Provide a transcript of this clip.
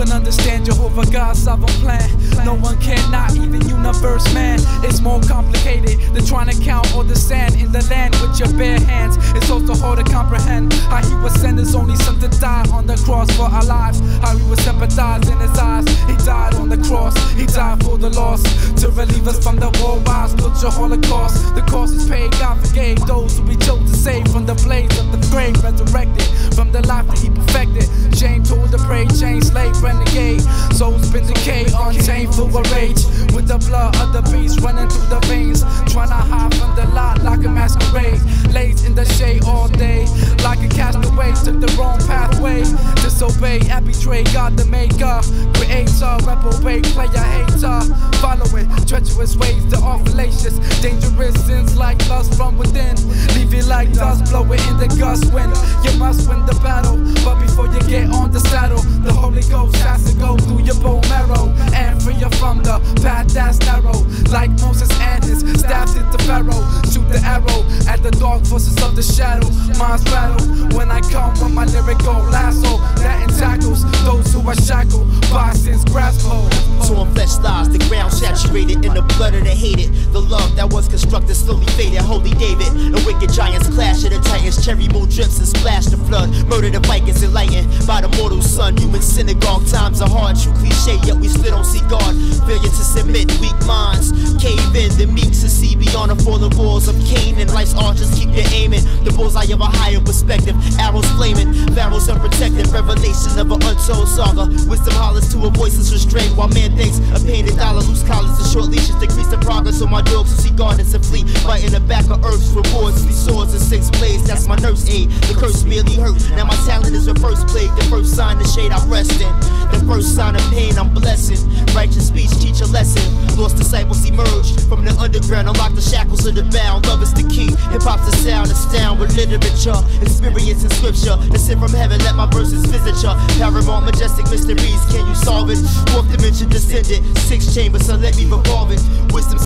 Understand Jehovah God's sovereign plan. No one can, not even universe, man. It's more complicated than trying to count all the sand in the land with your bare hands. It's also hard to comprehend how he would sent his only son to die on the cross for our lives. How he would sympathize in his eyes. He died on the cross, he died for the lost. To relieve us from the worldwide spiritual holocaust. The cost is paid, God forgave those who we chose to save from the blaze of the grave, resurrected from the life that he perfected. Slave, renegade. Souls been decayed, unchained, full of rage. With the blood of the beast running through the veins. Trying to hide from the light like a masquerade. Lays in the shade all day, like a castaway. Took the wrong pathway. Disobey and betray God the maker. Creator, reprobate, player, hater. Following treacherous ways, the are fallacious. Dangerous sins like lust from within. Leave it like dust blowing in the gust wind. You must win the battle, but before you get path that's narrow. Like Moses and his staff did to Pharaoh. Shoot the arrow at the dark forces of the shadow. Minds rattle when I come with my lyrical lasso that entangles those who are shackled by sin's grasp hold. Torn flesh lies, the ground saturated in the blood of the hated. The love that was constructed slowly faded. Holy David, the wicked giants clash of the titans. Cherry moon drips and splash the flood. Murder the Vikings enlightened by the mortal sun. Human synagogue times are hard, true cliche, yet we still don't see God. Failure to submit, weak minds cave in. The meek to see beyond the fallen walls of Canaan. Life's archers keep you aiming. The bullseye of a higher perspective. Arrows flaming, Of an untold saga. Wisdom hollers to a voiceless restraint while man thinks a painted dollar, loose collars, and short leashes decrease the progress of my dogs who see gardens and flee. Right in the back of earth's rewards, these swords and six blades. That's my nurse aid. The curse merely hurt. Now my talent is reverse plague. The first sign of shade I rest in. The first sign of pain I'm blessing. Righteous speech teach a lesson. Lost disciples emerge from the underground. Shackles of the bound. Love is the key. Hip hop's the sound. Astound with literature. Experience in scripture. Descend from heaven. Let my verses visit ya. Paramount majestic mysteries. Can you solve it? Fourth dimension descended. Six chambers. So let me revolve it. Wisdom